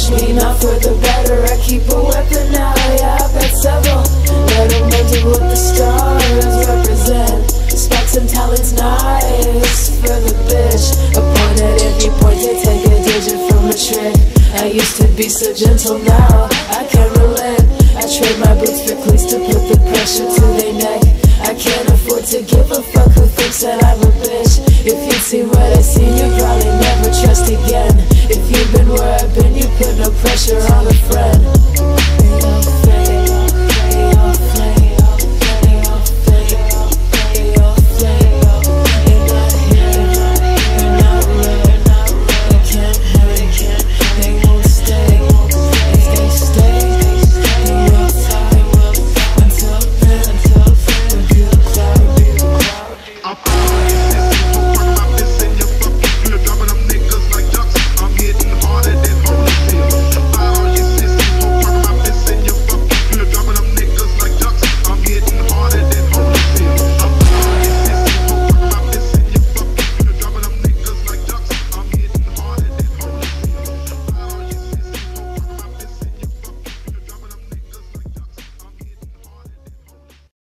push me, not for the better. I keep a weapon now, yeah, I've had several. Let them measure what the stars represent. Spots and talents, nice for the bitch A point at every point, they take a digit from a trick. I used to be so gentle, now I can't relent. I trade my boots for cleats to put the pressure to their neck. I can't afford to give a fuck who thinks that I'm pressure on a friend.